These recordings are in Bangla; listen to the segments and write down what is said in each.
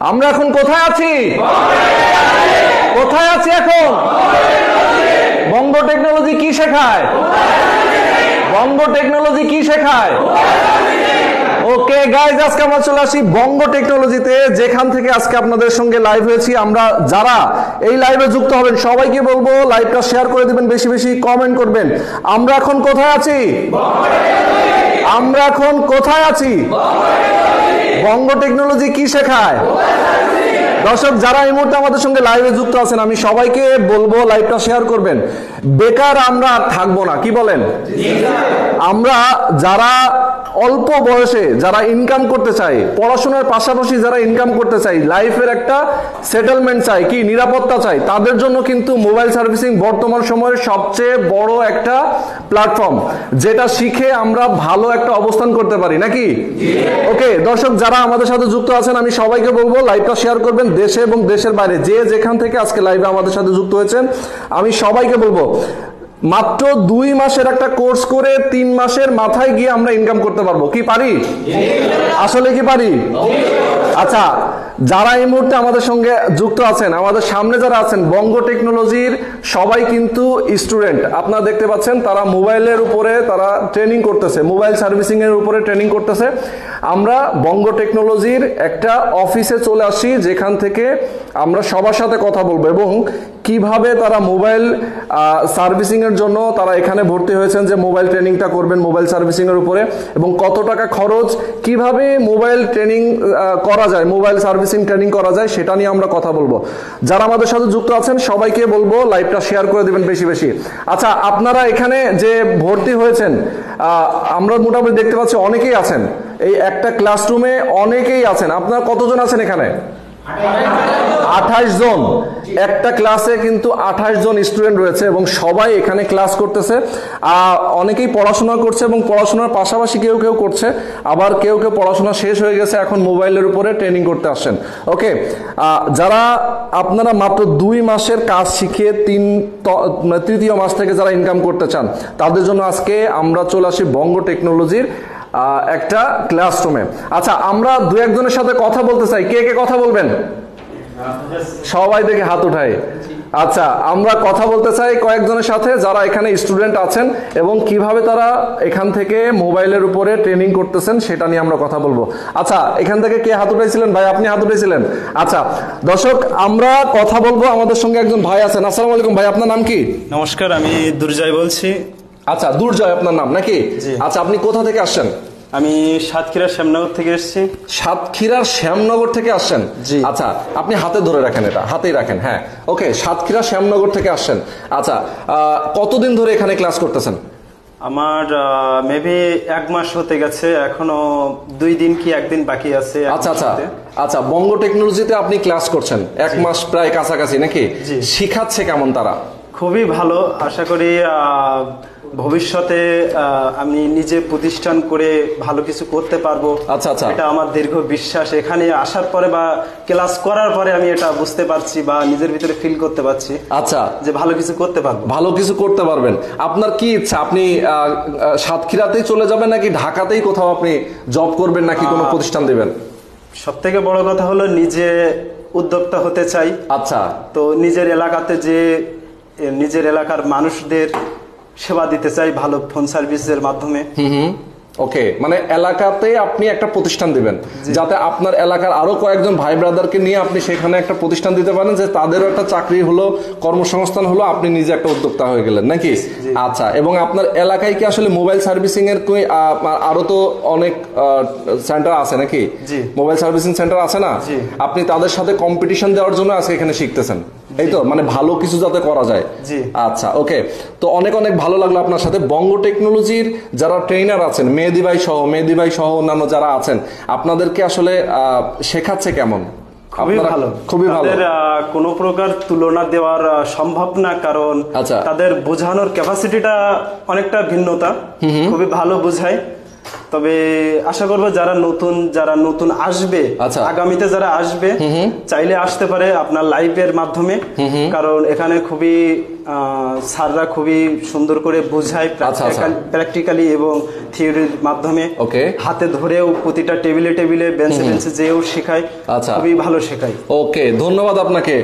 আমরা এখন কোথায় আছি? কোথায় আছি এখন? বঙ্গ টেকনোলজি কি শেখায়? বঙ্গ টেকনোলজি কি শেখায়? ওকে গাইজ আজকে আমরা চলে আসি বঙ্গ টেকনোলজিতে, যেখান থেকে আজকে আপনাদের সঙ্গে লাইভ হয়েছি। আমরা যারা এই লাইভে যুক্ত হবেন, সবাইকে বলব লাইভটা শেয়ার করে দিবেন, বেশি বেশি কমেন্ট করবেন। আমরা এখন কোথায় আছি? আমরা এখন কোথায় আছি? বঙ্গ টেকনোলজি কি শেখায়? দর্শক যারা এই মুহূর্তে আমাদের সঙ্গে লাইভে যুক্ত আছেন আমি সবাইকে বলব লাইভটা শেয়ার করবেন। বেকার আমরা আর থাকব না কি বলেন? আমরা যারা অল্প বয়সে যারা ইনকাম করতে চাই পড়াশোনার পাশাপাশি যারা ইনকাম করতে চাই লাইফের একটা সেটেলমেন্ট চাই কি নিরাপত্তা চাই তাদের জন্য কিন্তু মোবাইল সার্ভিসিং বর্তমান সময়ের সবচেয়ে বড় একটা প্ল্যাটফর্ম যেটা শিখে আমরা ভালো একটা অবস্থান করতে পারি নাকি? ওকে দর্শক যারা আমাদের সাথে যুক্ত আছেন আমি সবাইকে বলব লাইভটা শেয়ার করবেন। দেশে এবং দেশের বাইরে যে যেখান থেকে আজকে লাইভে আমাদের সাথে যুক্ত হয়েছেন, আমি সবাইকে বলব, মাত্র দুই মাসের একটা কোর্স করে তিন মাসের মাথায় গিয়ে আমরা ইনকাম করতে পারব। কি পারি? আসলে কি পারি? আচ্ছা যারা এই মুহূর্তে আমাদের সঙ্গে যুক্ত আছেন, আমাদের সামনে যারা আছেন, বঙ্গ টেকনোলজির সবাই কিন্তু স্টুডেন্ট। আপনারা দেখতে পাচ্ছেন, তারা মোবাইলের উপরে তারা ট্রেনিং করতেছে, মোবাইল সার্ভিসিং এর উপরে ট্রেনিং করতেছে। আমরা বঙ্গ টেকনোলজির একটা অফিসে চলে আসি, যেখান থেকে আমরা সবার সাথে কথা বলব এবং কীভাবে তারা মোবাইল সার্ভিসিং এর জন্য তারা এখানে ভর্তি হয়েছেন, যে মোবাইল ট্রেনিংটা করবেন মোবাইল সার্ভিসিং এর উপরে এবং কত টাকা খরচ, কীভাবে মোবাইল ট্রেনিং করা যায়, মোবাইল সার্ভিসিং ট্রেনিং করা যায়, সেটা নিয়ে আমরা কথা বলব। যারা আমাদের সাথে যুক্ত আছেন, সবাইকে বলব লাইভটা শেয়ার করে দিবেন বেশি বেশি। আচ্ছা আপনারা এখানে যে ভর্তি হয়েছেন আমরা মোটামুটি দেখতে পাচ্ছি অনেকেই আছেন। এই একটা ক্লাসরুমে অনেকেই আছেন। আপনারা কতজন আছেন এখানে? আঠাশ জন। একটা ক্লাসে কিন্তু আঠাশ জন স্টুডেন্ট রয়েছে এবং সবাই এখানে ক্লাস করতেছে। অনেকেই পড়াশোনা করছে এবং পড়াশোনার পাশাপাশি কেউ কেউ করছে। আবার কেউ কেউ পড়াশোনা শেষ হয়ে গেছে, এখন মোবাইলের উপরে ট্রেনিং করতে আসছেন। ওকে যারা আপনারা মাত্র দুই মাসের কাজ শিখিয়ে তিন মানে তৃতীয় মাস থেকে যারা ইনকাম করতে চান, তাদের জন্য আজকে আমরা চলে আসি বঙ্গ টেকনোলজির একটা ক্লাসরুমে আচ্ছা আমরা দু একজনের সাথে কথা বলতে চাই। কে কে কথা বলবেন? সবাই দেখে হাত উঠাই। আচ্ছা আমরা কথা বলতে চাই কয়েকজনের সাথে যারা এখানে স্টুডেন্ট আছেন এবং কীভাবে তারা এখান থেকে মোবাইলের উপরে ট্রেনিং করতেছেন সেটা নিয়ে আমরা কথা বলব। আচ্ছা এখান থেকে কে হাত উঠেছিলেন ভাই আপনি হাত উঠাইছিলেন? আচ্ছা দর্শক আমরা কথা বলব আমাদের সঙ্গে একজন ভাই আছেন। আসসালামু আলাইকুম ভাই আপনার নাম কি? নমস্কার আমি দুর্জয় বলছি। আচ্ছা দুর্জয় আপনার নাম নাকি? আচ্ছা আপনি কোথা থেকে আসছেন? আমি সাতক্ষীরা শ্যামনগর থেকে এসেছি। সাতক্ষীরার শ্যামনগর থেকে আসছেন? জি। আচ্ছা আপনি হাতে ধরে রাখেন এটা হাতেই রাখেন হ্যাঁ। ওকে সাতক্ষীরা শ্যামনগর থেকে আসছেন। আচ্ছা কতদিন ধরে এখানে ক্লাস করতেছেন? আমার মেবি এক মাস হতে গেছে এখনও দুই দিন কি একদিন বাকি আছে আচ্ছা আচ্ছা। আচ্ছা বঙ্গ টেকনোলজিতে আপনি ক্লাস করছেন এক মাস প্রায় কাছাকাছি নাকি। শিখাচ্ছে কেমন তারা? খুবই ভালো আশা করি আহ, ভবিষ্যতে আমি নিজে প্রতিষ্ঠান করে ভালো কিছু করতে পারব। আচ্ছা, আচ্ছা। এটা আমার দীর্ঘ বিশ্বাস। এখানে আসার পরে বা ক্লাস করার পরে আমি এটা বুঝতে পারছি বা নিজের ভিতরে ফিল করতে পারছি আচ্ছা। যে ভালো কিছু করতে পারব। ভালো কিছু করতে পারবেন। আপনার কি ইচ্ছা? আপনি সাতক্ষীরাতেই চলে যাবেন নাকি ঢাকাতেই কোথাও আপনি জব করবেন নাকি কোনো প্রতিষ্ঠান দেবেন? সব থেকে বড় কথা হলো নিজে উদ্যোক্তা হতে চাই। আচ্ছা। তো নিজের এলাকাতে যে নিজের এলাকার মানুষদের সেবা দিতে চাই ভালো ফোন সার্ভিসের মাধ্যমে। ওকে মানে এলাকাতে আপনি একটা প্রতিষ্ঠান দিবেন। যাতে আপনার এলাকার আরও কয়েকজন ভাই ব্রাদারকে নিয়ে আপনি সেখানে একটা প্রতিষ্ঠান দিতে পারেন যে তাদেরও একটা চাকরি হলো কর্মসংস্থান হলো আপনি নিজে একটা উদ্যোক্তা হয়ে গেলেন নাকি? আচ্ছা এবং আপনার এলাকায় কি আসলে মোবাইল সার্ভিসিং এর কই আরও তো অনেক সেন্টার আছে নাকি? মোবাইল সার্ভিসিং সেন্টার আছে না? আপনি তাদের সাথে কম্পিটিশন দেওয়ার জন্য আজকে এখানে শিখতেছেন। এই তো মানে ভালো কিছু যাতে করা যায়। জি। আচ্ছা ওকে তো অনেক অনেক ভালো লাগল আপনার সাথে। বঙ্গ টেকনোলজির যারা ট্রেনার আছেন মেহেদি ভাই সহ মেহেদি ভাই সহ অন্যান্য যারা আছেন আপনাদেরকে আসলে শেখাচ্ছে কেমন? খুবই ভালো। খুবই ভালো। কোনো প্রকার তুলনা দেওয়ার সম্ভব না কারণ আচ্ছা। তাদের বোঝানোর ক্যাপাসিটিটা অনেকটা ভিন্নতা। খুবই ভালো বোঝায়। তবে আশা করব যারা নতুন যারা নতুন আসবে আচ্ছা। আগামীতে যারা আসবে চাইলে আসতে পারে আপনার লাইভের মাধ্যমে। কারণ এখানে খুবই স্যাররা খুবই সুন্দর করে বোঝায় আচ্ছা, আচ্ছা। প্র্যাকটিক্যালি এবং থিওরির মাধ্যমে. হাতে ধরেও প্রতিটা টেবিলে টেবিলে বেঞ্চে বেঞ্চে যেও শেখায়। আচ্ছা। খুবই ভালো শেখায়। ওকে ধন্যবাদ আপনাকে।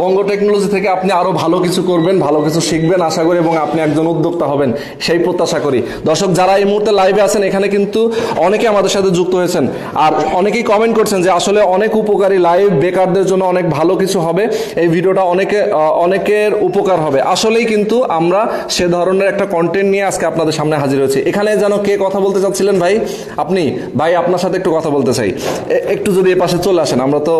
বঙ্গ টেকনোলজি থেকে আপনি আরও ভালো কিছু করবেন ভালো কিছু শিখবেন আশা করি এবং আপনি একজন উদ্যোক্তা হবেন। সেই প্রত্যাশা করি। দর্শক যারা এই মুহূর্তে লাইভে আছেন এখানে কিন্তু অনেকে আমাদের সাথে যুক্ত হয়েছেন। আর অনেকেই কমেন্ট করছেন যে আসলে অনেক উপকারী লাইভ বেকারদের জন্য অনেক ভালো কিছু হবে। এই ভিডিওটা অনেকে অনেকের উপকার হবে। আসলেই কিন্তু আমরা সে ধরনের একটা কন্টেন্ট নিয়ে আজকে আপনাদের সামনে হাজির হয়েছি। এখানে যেন কে কথা বলতে চাচ্ছিলেন ভাই? আপনি? ভাই, আপনার সাথে একটু কথা বলতে চাই। একটু যদি এ পাশে চলে আসেন, আমরা তো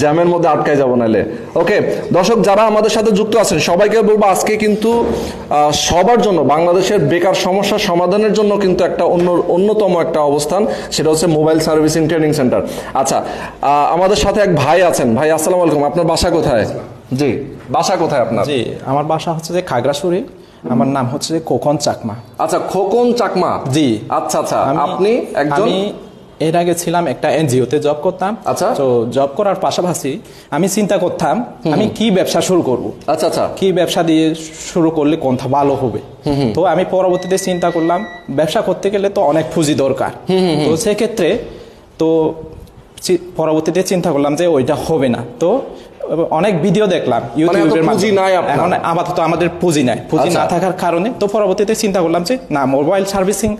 জ্যামের মধ্যে আটকায় যাব নাহলে। ওকে দর্শক, যারা আমাদের সাথে যুক্ত আছেন, সবাইকে বলব আজকে কিন্তু সবার জন্য, বাংলাদেশের বেকার সমস্যা সমাধানের জন্য কিন্তু একটা অন্য অন্যতম একটা অবস্থান সেটা হচ্ছে মোবাইল সার্ভিসিং ট্রেনিং সেন্টার। আচ্ছা আমাদের সাথে এক ভাই আছেন। ভাই আসসালামু আলাইকুম। আপনার বাসা কোথায়? জি বাসা কোথায় আপনার? জি আমার বাসা হচ্ছে যে খাগড়াছড়ি আমার নাম হচ্ছে খোকন চাকমা। আচ্ছা খোকন চাকমা। জি। আচ্ছা আচ্ছা আপনি একজন এর আগে ছিলাম একটা এনজিওতে জব করতাম। আচ্ছা। তো জব করার পাশাপাশি আমি চিন্তা করতাম আমি কি ব্যবসা শুরু করব? আচ্ছা আচ্ছা। কি ব্যবসা দিয়ে শুরু করলে কোনটা ভালো হবে? তো আমি পরবর্তীতে চিন্তা করলাম ব্যবসা করতে গেলে তো অনেক পুঁজি দরকার। তো সেক্ষেত্রে তো পরবর্তীতে চিন্তা করলাম যে ওইটা হবে না। তো অনেক ভিডিও দেখলাম ইউটিউবের। নাই আপনার? এখন আপাতত আমাদের পুঁজি নাই। পুঁজি আচ্ছা। না থাকার কারণে তো পরবর্তীতে চিন্তা করলাম যে না মোবাইল সার্ভিসিং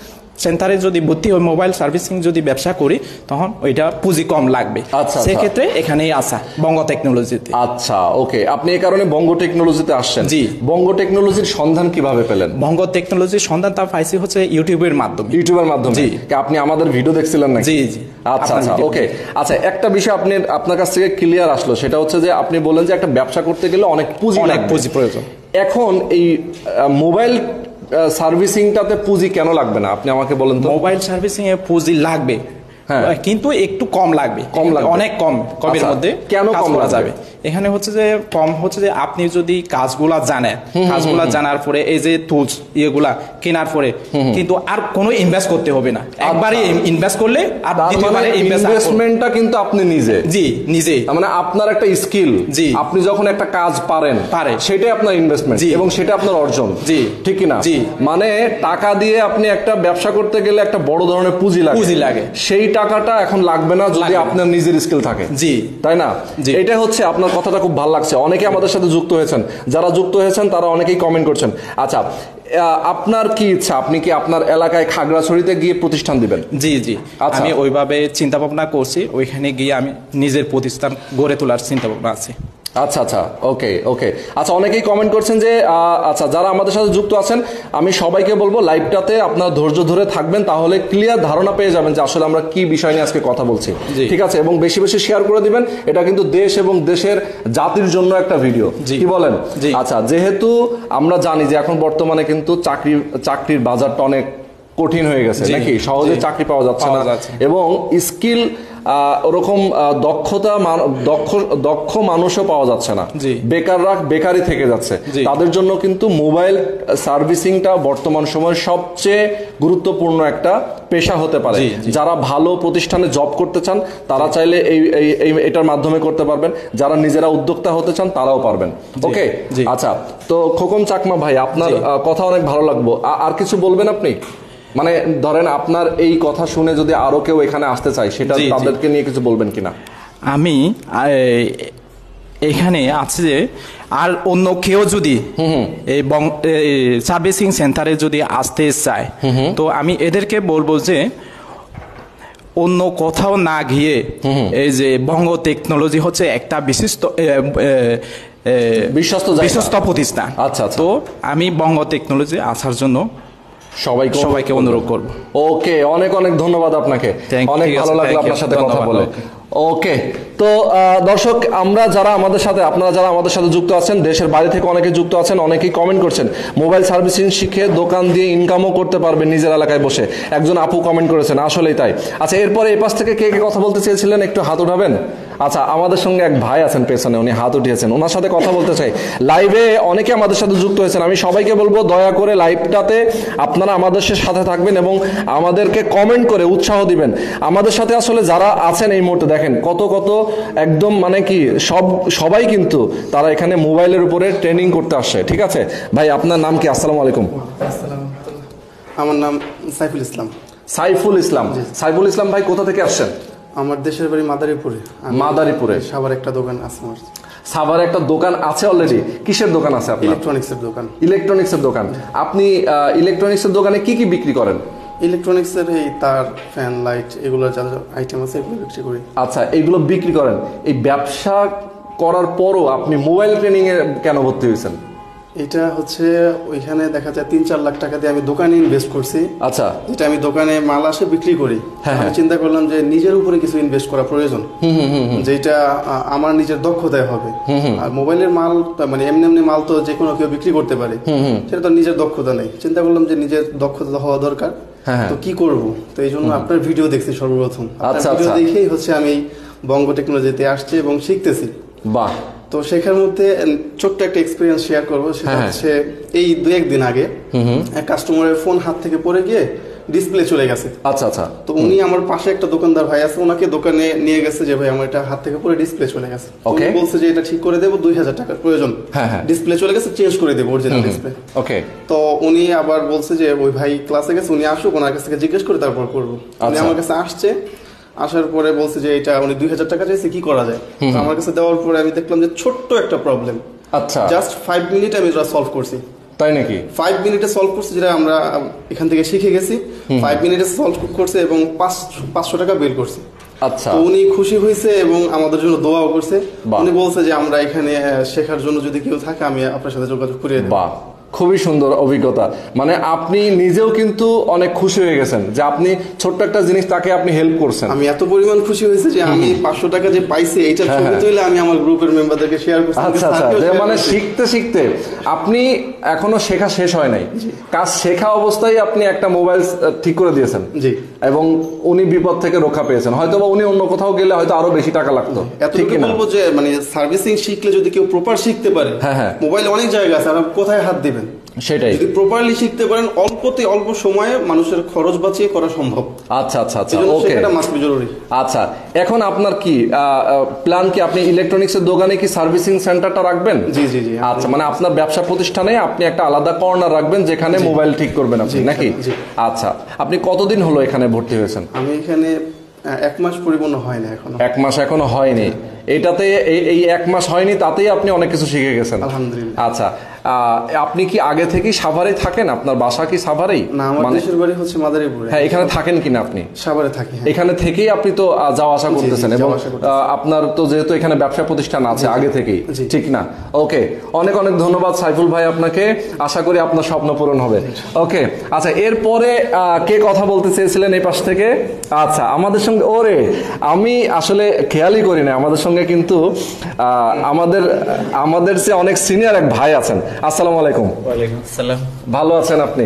সেন্টারে যদি ভর্তি হয়ে মোবাইল সার্ভিসিং যদি ব্যবসা করি তখন ওইটা পুঁজি কম লাগবে। আচ্ছা, আচ্ছা। সেক্ষেত্রে এখানেই আসা বঙ্গ টেকনোলজিতে আচ্ছা ওকে। আপনি এই কারণে বঙ্গ টেকনোলজিতে আসছেন। জি। বঙ্গ টেকনোলজির সন্ধান কীভাবে পেলেন? বঙ্গ টেকনোলজির সন্ধান তা পাইছি হচ্ছে ইউটিউবের মাধ্যমে। ইউটিউবের মাধ্যমে? জি। আপনি আমাদের ভিডিও দেখছিলেন নাকি? জি, জি। আচ্ছা আচ্ছা ওকে। আচ্ছা একটা বিষয় আপনি আপনার কাছ থেকে ক্লিয়ার আসলো সেটা হচ্ছে যে আপনি বলেন যে একটা ব্যবসা করতে গেলে অনেক পুঁজি অনেক। পুঁজি প্রয়োজন। এখন এই মোবাইল সার্ভিসিংটাতে পুঁজি কেন লাগবে না আপনি আমাকে বলেন তো মোবাইল সার্ভিসিং এ পুঁজি লাগবে হ্যাঁ। কিন্তু একটু কম লাগবে কম লাগবে। অনেক কম কমের আচ্ছা, মধ্যে কেন কম? যাবে এখানে হচ্ছে যে কম হচ্ছে যে আপনি যদি কাজগুলা জানেন কাজগুলা জানার পরে এই যে টুলস ইয়েগুলা কেনার পরে কিন্তু আর কোনো ইনভেস্ট করতে হবে না একবারে ইনভেস্ট করলে আর মানে দ্বিতীয়বারে ইনভেস্টমেন্টটা কিন্তু আপনি নিজে জি তার মানে আপনার একটা স্কিল জি। আপনি যখন একটা কাজ পারেন পারে। সেটাই আপনার ইনভেস্টমেন্ট জি। এবং সেটা আপনার অর্জন জি। ঠিক না জি। মানে টাকা দিয়ে আপনি একটা ব্যবসা করতে গেলে একটা বড় ধরনের পুঁজি লাগে পুঁজি লাগে। সেই টাকাটা এখন লাগবে না যদি আপনার নিজের স্কিল থাকে জি। তাই না জি। এটা হচ্ছে আপনার কথাটা খুব ভালো লাগছে। অনেকে আমাদের সাথে যুক্ত হয়েছেন। যারা যুক্ত হয়েছেন তারা অনেকেই কমেন্ট করছেন। আচ্ছা আপনার কি ইচ্ছা? আপনি কি আপনার এলাকায় খাগড়াছড়িতে গিয়ে প্রতিষ্ঠান দিবেন? জি জি। আচ্ছা। আমি ওইভাবে চিন্তা ভাবনা করছি। ওইখানে গিয়ে আমি নিজের প্রতিষ্ঠান গড়ে তোলার চিন্তা ভাবনা আছে। আচ্ছা আচ্ছা ওকে ওকে। আচ্ছা অনেকেই কমেন্ট করছেন যে আচ্ছা যারা আমাদের সাথে যুক্ত আছেন আমি সবাইকে বলব লাইভটাতে আপনার ধৈর্য ধরে থাকবেন তাহলে ক্লিয়ার ধারণা পেয়ে যাবেন যে আসলে আমরা কি বিষয় নিয়ে আজকে কথা বলছি। ঠিক আছে? এবং বেশি বেশি শেয়ার করে দিবেন। এটা কিন্তু দেশ এবং দেশের জাতির জন্য একটা ভিডিও। কি বলেন। আচ্ছা যেহেতু আমরা জানি যে এখন বর্তমানে কিন্তু চাকরি চাকরির বাজারটা অনেক কঠিন হয়ে গেছে নাকি? সহজে চাকরি পাওয়া যাচ্ছে না। এবং স্কিল ওরকম দক্ষতা দক্ষ দক্ষ মানুষও পাওয়া যাচ্ছে না। বেকাররা বেকারই থেকে যাচ্ছে। তাদের জন্য কিন্তু মোবাইল সার্ভিসিংটা বর্তমান সময়ে সবচেয়ে গুরুত্বপূর্ণ একটা পেশা হতে পারে। যারা ভালো প্রতিষ্ঠানে জব করতে চান তারা চাইলে এই এটার মাধ্যমে করতে পারবেন। যারা নিজেরা উদ্যোক্তা হতে চান তারাও পারবেন। ওকে। আচ্ছা তো খোকন চাকমা ভাই আপনার কথা অনেক ভালো লাগবো। আর কিছু বলবেন আপনি? মানে ধরেন আপনার এই কথা শুনে যদি আরও কেউ এখানে আসতে চায় সেটা। তাদেরকে নিয়ে কিছু বলবেন কিনা আমি এখানে আছে যে আর অন্য কেউ যদি এই সার্ভিসিং সেন্টারে যদি আসতে চায় তো আমি এদেরকে বলব যে অন্য কোথাও না গিয়ে এই যে বঙ্গ টেকনোলজি হচ্ছে একটা বিশিষ্ট বিশ্বস্ত। বিশ্বস্ত প্রতিষ্ঠান আচ্ছা, আচ্ছা। তো আমি বঙ্গ টেকনোলজি আসার জন্য সবাইকে সবাইকে অনুরোধ করব। ওকে অনেক অনেক ধন্যবাদ আপনাকে। অনেক ভালো লাগল আপনার সাথে কথা বলে। ওকে তো দর্শক আমরা যারা আমাদের সাথে আপনারা যারা আমাদের সাথে যুক্ত আছেন দেশের বাইরে থেকে অনেকে যুক্ত আছেন অনেকেই কমেন্ট করছেন মোবাইল সার্ভিসিং শিখে দোকান দিয়ে ইনকামও করতে পারবেন নিজের এলাকায় বসে। একজন আপু কমেন্ট করেছেন আসলেই তাই। আচ্ছা এরপরে এ পাশ থেকে কে কে কথা বলতে চেয়েছিলেন একটু হাত উঠাবেন? আচ্ছা আমাদের সঙ্গে এক ভাই আছেন পেছনে উনি হাত উঠিয়েছেন। ওনার সাথে কথা বলতে চাই। লাইভে অনেকে আমাদের সাথে যুক্ত হয়েছেন। আমি সবাইকে বলব দয়া করে লাইভটাতে আপনারা আমাদের সাথে থাকবেন এবং আমাদেরকে কমেন্ট করে উৎসাহ দিবেন। আমাদের সাথে আসলে যারা আছেন এই মুহূর্তে দেখেন কত কত একদম মানে কি সব সবাই কিন্তু তারা এখানে মোবাইলের উপরে ট্রেনিং করতে আসছে ঠিক আছে? ভাই আপনার নাম কি? আসসালামু আলাইকুম। আমার নাম সাইফুল ইসলাম। সাইফুল ইসলাম। সাইফুল ইসলাম ভাই কোথা থেকে আসছেন? আমার দেশের বাড়ি মাদারীপুরে। মাদারীপুরে? সাবার একটা দোকান আছে আমার। সাভারে একটা দোকান আছে অলরেডি কিসের দোকান আছে আপনার? ইলেকট্রনিক্সের দোকান। ইলেকট্রনিক্সের দোকান। আপনি ইলেকট্রনিক্সের দোকানে কি কি বিক্রি করেন? ইলেকট্রনিক্সের এই তার ফ্যান লাইট এগুলো যা যা আইটেম আছে এগুলো বিক্রি করি। আচ্ছা এইগুলো বিক্রি করেন। এই ব্যবসা করার পরও আপনি মোবাইল ট্রেনিং এ কেন ভর্তি হয়েছেন? এটা হচ্ছে ওইখানে দেখা যায় তিন চার লাখ টাকা দিয়ে আমি দোকানে ইনভেস্ট করছি। আচ্ছা। যেটা আমি দোকানে মাল আসে বিক্রি করি। হ্যাঁ, আমি চিন্তা করলাম যে নিজের উপরে কিছু ইনভেস্ট করা প্রয়োজন। যেটা আমার নিজের দক্ষতায় হবে। আর মোবাইলের মাল মানে এমনি এমনি মাল তো যে কোনো কেউ বিক্রি করতে পারে। সেটা তো নিজের দক্ষতা নেই। চিন্তা করলাম যে নিজের দক্ষতা হওয়া দরকার। হ্যাঁ, হ্যাঁ। তো কি করব? তো এই জন্য আপনার ভিডিও দেখছি সর্বপ্রথম। আচ্ছা, ভিডিও আচ্ছা। দেখেই হচ্ছে আমি বঙ্গ টেকনোলজিতে আসছি এবং শিখতেছি। বাহ। তো শেখার মধ্যে ছোট্ট একটা এক্সপিরিয়েন্স শেয়ার করব। সেটা হ্যাঁ, হ্যাঁ। হচ্ছে এই দু একদিন আগে এক কাস্টমারের ফোন হাত থেকে পড়ে গিয়ে ডিসপ্লে চলে গেছে। আচ্ছা আচ্ছা। তো উনি আমার পাশে একটা দোকানদার ভাই আছে ওনাকে দোকানে নিয়ে গেছে যে ভাই আমার এটা হাত থেকে পরে ডিসপ্লে চলে গেছে। ওকে বলছে যে এটা ঠিক করে দেবো দুই হাজার টাকার প্রয়োজন। হ্যাঁ, হ্যাঁ। ডিসপ্লে চলে গেছে চেঞ্জ করে দেবো অরিজিনাল ডিসপ্লে ওকে তো উনি আবার বলছে যে ওই ভাই ক্লাসে গেছে উনি আসুক ওনার কাছ থেকে জিজ্ঞেস করে তারপর করব। উনি আচ্ছা। আমার কাছে আসছে আসার পরে বলছে যে এটা উনি দুই হাজার টাকা চাইছে কি করা যায়? আমার কাছে দেওয়ার পরে আমি দেখলাম যে ছোট্ট একটা প্রবলেম আচ্ছা। জাস্ট ফাইভ মিনিট আমি এটা সলভ করছি। তাই নাকি? ফাইভ মিনিটে সলভ করছি যেটা আমরা এখান থেকে শিখে গেছি। ফাইভ মিনিটে সলভ করছে এবং পাঁচ পাঁচশো টাকা বিল করছে। আচ্ছা। উনি খুশি হয়েছে এবং আমাদের জন্য দোয়াও করছে। উনি বলছে যে আমরা এখানে শেখার জন্য যদি কেউ থাকে আমি আপনার সাথে যোগাযোগ করিয়ে দেবো। খুবই সুন্দর অভিজ্ঞতা। মানে আপনি নিজেও কিন্তু অনেক খুশি হয়ে গেছেন যে আপনি ছোট্ট একটা জিনিস তাকে আপনি হেল্প করছেন। আমি এত পরিমাণ খুশি হয়েছে যে আমি পাঁচশো টাকা যে পাইছি এইটা হ্যাঁ, ছবি হ্যাঁ। তুলে আমি আমার গ্রুপের মেম্বারদেরকে শেয়ার করছি আচ্ছা আচ্ছা। মানে শিখতে শিখতে আপনি এখনও শেখা শেষ হয় নাই। কাজ শেখা অবস্থায় আপনি একটা মোবাইল ঠিক করে দিয়েছেন। জি। এবং উনি বিপদ থেকে রক্ষা পেয়েছেন। হয়তো বা উনি অন্য কোথাও গেলে হয়তো আরও বেশি টাকা লাগতো। বলব যে মানে সার্ভিসিং শিখলে যদি কেউ প্রপার শিখতে পারে হ্যাঁ, হ্যাঁ। মোবাইল অনেক জায়গা আছে আর কোথায় হাত দিবেন? সেটাই। যদি প্রপারলি শিখতে পারেন অল্পতে অল্প সময়ে মানুষের খরচ বাঁচিয়ে করা সম্ভব। আচ্ছা আচ্ছা আচ্ছা ওকে। শেখাটা মাস্ট বি জরুরি। আচ্ছা এখন আপনার কি প্ল্যান কি আপনি দোকানে কি সার্ভিসিং সেন্টারটা রাখবেন? জি, জি, জি। আচ্ছা মানে আপনার ব্যবসা প্রতিষ্ঠানে আপনি একটা আলাদা কর্নার রাখবেন যেখানে মোবাইল ঠিক করবেন আপনি নাকি? আচ্ছা আপনি কতদিন হলো এখানে ভর্তি হয়েছেন? আমি এখানে এক মাস পরিপূর্ণ হয় না এখনও। এক মাস এখনও হয়নি। এটাতে এই- এক মাস হয়নি তাতেই আপনি অনেক কিছু শিখে গেছেন। আলহামদুলিল্লাহ। আচ্ছা আপনি কি আগে থেকেই সাভারে থাকেন? আপনার বাসা কি সাভারেই? না আমার মানে দেশের বাড়ি হচ্ছে মাদারীপুরে। হ্যাঁ এখানে থাকেন কিনা আপনি? সাভারে থাকি হ্যাঁ। এখানে থেকেই আপনি তো যাওয়া আসা করতেছেন এবং আপনার তো যেহেতু এখানে ব্যবসা প্রতিষ্ঠান আছে আগে থেকেই ঠিক না? ওকে অনেক অনেক ধন্যবাদ সাইফুল ভাই আপনাকে। আশা করি আপনার স্বপ্ন পূরণ হবে। ওকে আচ্ছা এরপরে কে কথা বলতে চেয়েছিলেন এই পাশ থেকে? আচ্ছা আমাদের সঙ্গে ওরে আমি আসলে খেয়ালই করি না। আমাদের সঙ্গে কিন্তু আহ, আমাদের আমাদের চেয়ে অনেক সিনিয়র এক ভাই আছেন। আসসালামু আলাইকুম। ভালো আছেন আপনি?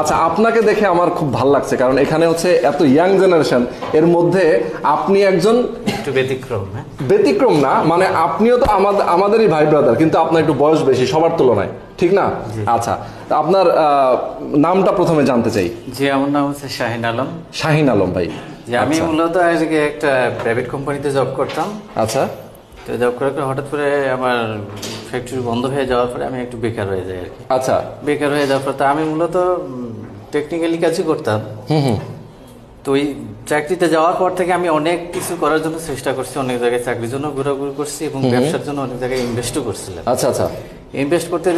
আচ্ছা আপনাকে দেখে আমার খুব ভালো লাগছে কারণ এখানে হচ্ছে এত ইয়াং জেনারেশন এর মধ্যে আপনি একজন একটু ব্যতিক্রম হ্যাঁ? ব্যতিক্রম না মানে আপনিও তো আমাদের আমাদেরই ভাই ব্রাদার কিন্তু আপনার একটু বয়স বেশি সবার তুলনায় ঠিক না? আচ্ছা আপনার নামটা প্রথমে জানতে চাই। যে আমার নাম হচ্ছে শাহিন আলম। শাহিন আলম ভাই আমি আচ্ছা। মূলত আজকে একটা প্রাইভেট কোম্পানিতে জব করতাম। আচ্ছা। তো জব করে করে হঠাৎ করে আমার ফ্যাক্টরি বন্ধ হয়ে যাওয়ার পরে আমি একটু বেকার হয়ে যাই আর কি। আচ্ছা। বেকার হয়ে যাওয়ার পর তো আমি মূলত টেকনিক্যালি কাজই করতাম। তো ওই চাকরিতে যাওয়ার পর থেকে আমি অনেক কিছু করার জন্য চেষ্টা করছি অনেক জায়গায় চাকরির জন্য ঘোরাঘুরি করছি এবং ব্যবসার জন্য অনেক জায়গায় ইনভেস্টও করছিলাম। আচ্ছা আচ্ছা। ইনভেস্ট করতে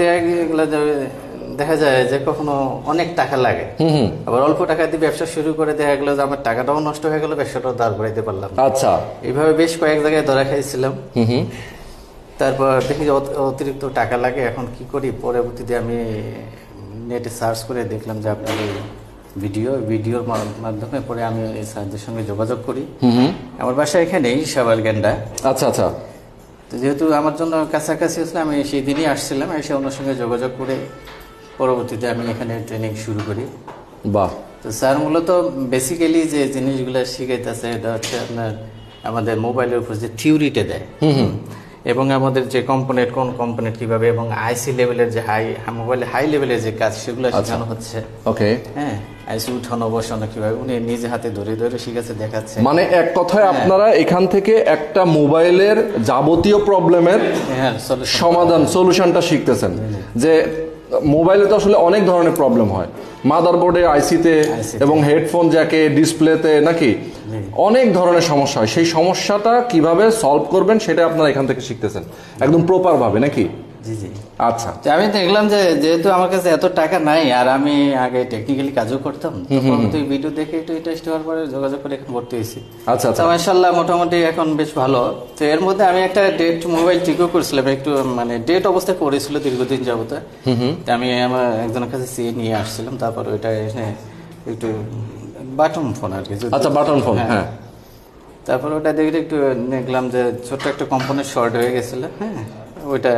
দেখা যায় যে কখনো অনেক টাকা লাগে। আবার অল্প টাকা দিয়ে ব্যবসা শুরু করে দেখা গেলো যে আমার টাকাটাও নষ্ট হয়ে গেল ব্যবসাটাও দাঁড় করাইতে পারলাম আচ্ছা। এইভাবে বেশ কয়েক জায়গায় ধরা খাইছিলাম। তারপর দেখি অতিরিক্ত টাকা লাগে এখন কি করি? পরবর্তীতে আমি নেটে সার্চ করে দেখলাম যে আপনার ভিডিও ভিডিওর মাধ্যমে পরে আমি এই স্যারদের সঙ্গে যোগাযোগ করি। হুম হুম। আমার বাসা এখানেই সাবার গেন্ডা আচ্ছা আচ্ছা। তো যেহেতু আমার জন্য কাছাকাছি আসলে আমি সেই দিনই আসছিলাম এসে ওনার সঙ্গে যোগাযোগ করে পরবর্তীতে আমি এখানে ট্রেনিং শুরু করি। বাহ। তো স্যার মূলত বেসিক্যালি যে জিনিসগুলো শিখাইতেছে এটা হচ্ছে আপনার আমাদের মোবাইলের উপর যে থিওরিটা দেয়। এবং আমাদের যে কম্পোনেন্ট কোন কম্পোনেন্ট কীভাবে এবং আইসি লেভেলের যে হাই মোবাইলে হাই লেভেলের যে কাজ সেগুলো শেখানো হচ্ছে। ওকে হ্যাঁ আইসি উঠানো বসানো কীভাবে উনি নিজে হাতে ধরে ধরে শিখাচ্ছে দেখাচ্ছে। মানে এক কথায় আপনারা এখান থেকে একটা মোবাইলের যাবতীয় প্রবলেমের হ্যাঁ সমাধান সলিউশনটা শিখতেছেন। যে মোবাইলে তো আসলে অনেক ধরনের প্রবলেম হয়। মাদারবোর্ডে আইসিতে এবং হেডফোন জ্যাকে ডিসপ্লেতে নাকি অনেক ধরনের সমস্যা হয়। সেই সমস্যাটা কীভাবে সলভ করবেন সেটা আপনারা এখান থেকে শিখতেছেন। একদম প্রপার ভাবে নাকি? আচ্ছা। আমি দেখলাম যে যেহেতু আমার কাছে এত টাকা নাই আর আমি আগে টেকনিক্যালি কাজও করতাম তুই ভিডিও দেখে একটু ইন্টারেস্ট হওয়ার পরে যোগাযোগ করে এখন ভর্তি হয়েছি আচ্ছা আচ্ছা। মাশাল্লাহ মোটামুটি এখন বেশ ভালো। তো এর মধ্যে আমি একটা ডেট মোবাইল ঠিকও করছিলাম একটু মানে ডেট অবস্থায় পড়েছিল দীর্ঘদিন যাবত। আমি আমার একজনের কাছে চেয়ে নিয়ে আসছিলাম তারপর ওইটা একটু বাটন ফোন আর কি আচ্ছা বাটন ফোন হ্যাঁ। তারপর ওটা দেখে একটু দেখলাম যে ছোট্ট একটা কম্পোনেন্ট শর্ট হয়ে গেছিল হ্যাঁ। ওইটা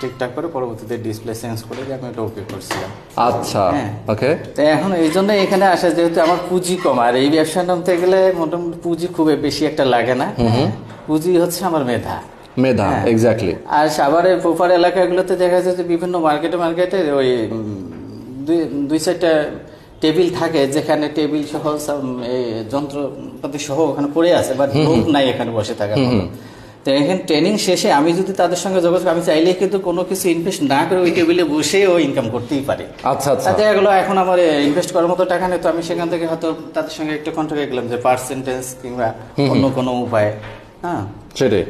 ঠিকঠাক করে পরবর্তীতে ডিসপ্লে চেঞ্জ করে দিয়ে আমি ওটা ওকে করছিলাম। আচ্ছা হ্যাঁ। ওকে তো এখন এই জন্য এখানে আসা যেহেতু আমার পুঁজি কম আর এই ব্যবসা নামতে গেলে মোটামুটি পুঁজি খুব বেশি একটা লাগে না। পুঁজি হচ্ছে আমার মেধা। মেধা হ্যাঁ। এক্স্যাক্টলি আর সাভারের প্রপার এলাকাগুলোতে দেখা যায় যে বিভিন্ন মার্কেটে মার্কেটে ওই দুই চারটা টেবিল থাকে যেখানে টেবিল সহ যন্ত্রপাতি সহ ওখানে পড়ে আছে বাট লোক নাই এখানে বসে থাকা। তো এখানে ট্রেনিং শেষে আমি যদি তাদের সঙ্গে যোগাযোগ আমি চাইলে কিন্তু কোনো কিছু ইনভেস্ট না করে ওই টেবিলে বসে ও ইনকাম করতেই পারে। আচ্ছা আচ্ছা। এগুলো এখন আমার ইনভেস্ট করার মতো টাকা নেই তো আমি সেখান থেকে হয়তো তাদের সঙ্গে একটা কন্ট্রাক্ট গেলাম যে পার্সেন্টেজ কিংবা অন্য কোনো উপায়। হ্যাঁ? সেটাই।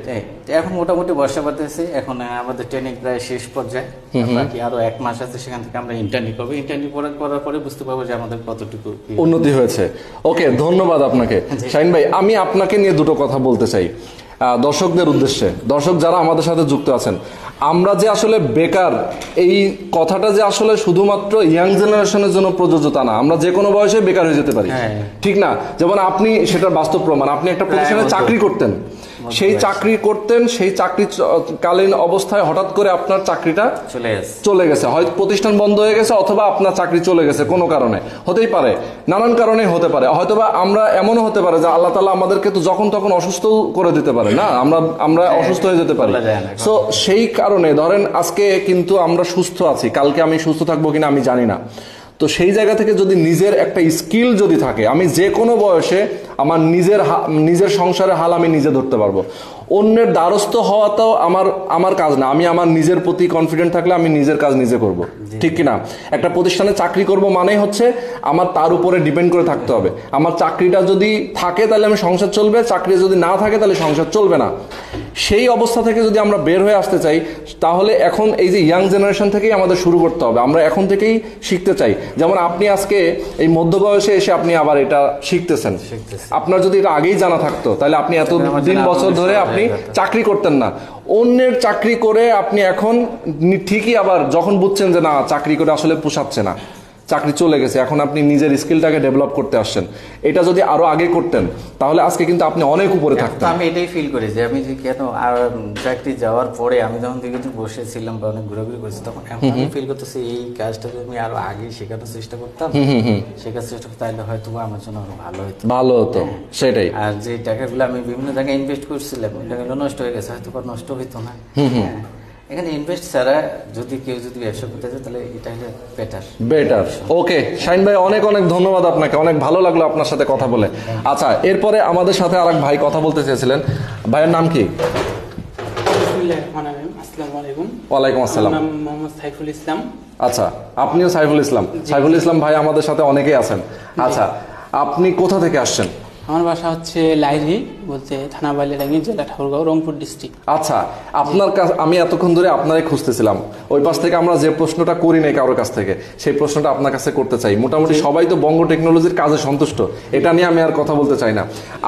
এখন মোটামুটি বর্ষা বাড়তেছে এখন আমাদের ট্রেনিং প্রায় শেষ পর্যায়ে। বাকি আরও এক মাস আছে সেখান থেকে আমরা ইন্টারনি করব। ইন্টারনি করার পরে বুঝতে পারব যে আমাদের কতটুকু উন্নতি হয়েছে। ওকে ধন্যবাদ আপনাকে। শাহিন ভাই আমি আপনাকে নিয়ে দুটো কথা বলতে চাই। দর্শকদের উদ্দেশ্যে। দর্শক যারা আমাদের সাথে যুক্ত আছেন আমরা যে আসলে বেকার এই কথাটা যে আসলে শুধুমাত্র ইয়াং জেনারেশনের জন্য প্রযোজ্য তা না আমরা যে কোনো বয়সে বেকার হয়ে যেতে পারি। হ্যাঁ। ঠিক না? যেমন আপনি সেটার বাস্তব প্রমাণ আপনি একটা প্রতিষ্ঠানে চাকরি করতেন। সেই চাকরি করতেন সেই চাকরি কালীন অবস্থায় হঠাৎ করে আপনার চাকরিটা চলে গেছে। হয়তো প্রতিষ্ঠান বন্ধ হয়ে গেছে অথবা আপনার চাকরি চলে গেছে কোনো কারণে। হতেই পারে। নানান কারণে হতে পারে। হয়তোবা আমরা এমনও হতে পারে যে আল্লাহ তালা আমাদেরকে তো যখন তখন অসুস্থ করে দিতে পারে। না আমরা আমরা অসুস্থ হয়ে যেতে পারি। সো সেই কারণে ধরেন আজকে কিন্তু আমরা সুস্থ আছি। কালকে আমি সুস্থ থাকব কিনা আমি জানি না। তো সেই জায়গা থেকে যদি নিজের একটা স্কিল যদি থাকে আমি যে কোনো বয়সে আমার নিজের নিজের সংসারের হাল আমি নিজে ধরতে পারব। অন্যের দ্বারস্থ হওয়াটাও আমার আমার কাজ না। আমি আমার নিজের প্রতি কনফিডেন্ট থাকলে আমি নিজের কাজ নিজে করব। ঠিক কিনা? একটা প্রতিষ্ঠানে চাকরি করব মানেই হচ্ছে আমার তার উপরে ডিপেন্ড করে থাকতে হবে। আমার চাকরিটা যদি থাকে তাহলে আমি সংসার চলবে চাকরি যদি না থাকে তাহলে সংসার চলবে না। সেই অবস্থা থেকে যদি আমরা বের হয়ে আসতে চাই তাহলে এখন এই যে ইয়াং জেনারেশন থেকেই আমাদের শুরু করতে হবে। আমরা এখন থেকেই শিখতে চাই। যেমন আপনি আজকে এই মধ্য বয়সে এসে আপনি আবার এটা শিখতেছেন। শিখতেছি। আপনার যদি এটা আগেই জানা থাকতো তাহলে আপনি এত দিন বছর ধরে আপনি চাকরি করতেন না। অন্যের চাকরি করে আপনি এখন ঠিকই আবার যখন বুঝছেন যে না চাকরি করে আসলে পোষাচ্ছে না। চাকরি চলে গেছে এখন আপনি নিজের স্কিলটাকে ডেভেলপ করতে আসছেন। এটা যদি আরও আগে করতেন তাহলে আজকে কিন্তু আপনি অনেক উপরে থাকতেন। আমি এটাই ফিল করি যে আমি যে কেন আর চাকরি যাওয়ার পরে আমি যখন দীর্ঘদিন বসেছিলাম বা অনেক ঘোরাঘুরি করেছি তখন এখন আমি ফিল করতেছি এই কাজটা যদি আমি আরও আগে শেখানোর চেষ্টা করতাম শেখার চেষ্টা তাহলে হয়তো আমার জন্য আরও ভালো হতো ভালো হতো সেটাই। আর যে টাকাগুলো আমি বিভিন্ন জায়গায় ইনভেস্ট করছিলাম ওই টাকাগুলো নষ্ট হয়ে গেছে হয়তো নষ্ট হইতো না। হ্যাঁ। এখানে ইনভেস্ট ছাড়া যদি কেউ যদি ব্যবসা করতে চায় তাহলে এটা হলে বেটার বেটার ওকে শাইন ভাই অনেক অনেক ধন্যবাদ আপনাকে। অনেক ভালো লাগল আপনার সাথে কথা বলে। আচ্ছা এরপরে আমাদের সাথে আরেক ভাই কথা বলতে চেয়েছিলেন। ভাইয়ের নাম কি? ওয়ালাইকুম আসসালাম। মোহাম্মদ সাইফুল ইসলাম। আচ্ছা আপনিও সাইফুল ইসলাম। সাইফুল ইসলাম ভাই আমাদের সাথে অনেকেই আছেন। আচ্ছা আপনি কোথা থেকে আসছেন? আমার বাসা হচ্ছে লাইরি বলতে থানা বাইলেরাঙ্গি জেলা ঠাকুরগাঁও রংপুর ডিস্ট্রিক্ট আচ্ছা আপনার কাছ আমি এতক্ষণ ধরে আপনারই খুঁজতেছিলাম। ওই পাশ থেকে আমরা যে প্রশ্নটা করি নাই কারোর কাছ থেকে সেই প্রশ্নটা আপনার কাছে করতে চাই। মোটামুটি সবাই তো বঙ্গ টেকনোলজির কাজে সন্তুষ্ট। এটা নিয়ে আমি আর কথা বলতে চাই না।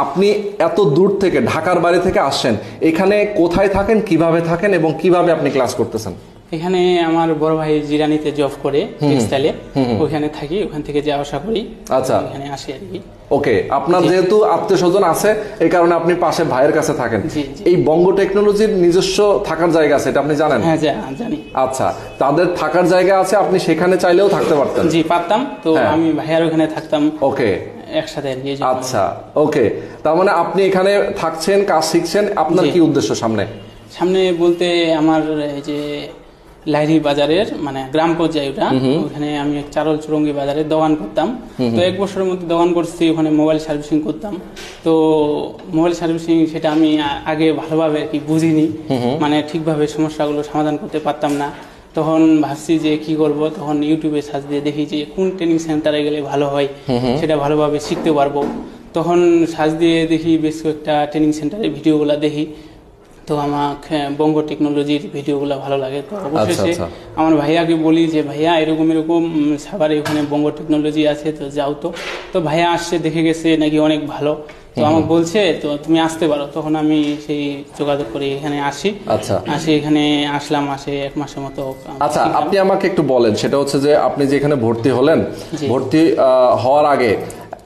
আপনি এত দূর থেকে ঢাকার বাইরে থেকে আসছেন এখানে কোথায় থাকেন কীভাবে থাকেন এবং কীভাবে আপনি ক্লাস করতেছেন? এখানে আমার বড় ভাই জিরানিতে জব করে টেক্সটাইলে ওখানে থাকি ওখান থেকে যাওয়া আসা করি। আচ্ছা। এখানে আসি আর কি। ওকে আপনার যেহেতু আত্মীয় স্বজন আছে এই কারণে আপনি পাশে ভাইয়ের কাছে থাকেন। এই বঙ্গ টেকনোলজির নিজস্ব থাকার জায়গা আছে এটা আপনি জানেন? হ্যাঁ যা- জানি। আচ্ছা তাদের থাকার জায়গা আছে আপনি সেখানে চাইলেও থাকতে পারতেন। জি পারতাম। তো হ্যাঁ। আমি ভাইয়ার ওখানে থাকতাম। ওকে। একসাথে। আচ্ছা ওকে। তার মানে আপনি এখানে থাকছেন কাজ শিখছেন আপনার কি উদ্দেশ্য সামনে? সামনে বলতে আমার এই যে লাইরি বাজারের মানে গ্রাম পর্যায়ে ওটা। ওখানে আমি চারল চুরঙ্গি বাজারে দোকান করতাম। তো এক বছরের মধ্যে দোকান করছি ওখানে মোবাইল সার্ভিসিং করতাম। তো মোবাইল সার্ভিসিং সেটা আমি আগে ভালোভাবে আর কি বুঝিনি। মানে ঠিকভাবে সমস্যাগুলো সমাধান করতে পারতাম না। তখন ভাবছি যে কি করব তখন ইউটিউবে সার্চ দিয়ে দেখি যে কোন ট্রেনিং সেন্টারে গেলে ভালো হয় সেটা ভালোভাবে শিখতে পারব। তখন সার্চ দিয়ে দেখি বেশ কয়েকটা ট্রেনিং সেন্টারে ভিডিওগুলো দেখি। তো আমাকে বঙ্গ টেকনোলজির ভিডিওগুলো ভালো লাগে। তো অবশেষে আচ্ছা। আমার ভাইয়াকে বলি যে ভাইয়া এরকম এরকম সাভারে ওখানে বঙ্গ টেকনোলজি আছে তো যাও তো। তো ভাইয়া আসছে দেখে গেছে নাকি অনেক ভালো। তো আমাকে বলছে তো তুমি আসতে পারো। তখন আমি সেই যোগাযোগ করে এখানে আসি। আচ্ছা। আসি এখানে আসলাম আসে এক মাসের মতো। আচ্ছা আপনি আমাকে একটু বলেন সেটা হচ্ছে যে আপনি যে এখানে ভর্তি হলেন ভর্তি হওয়ার আগে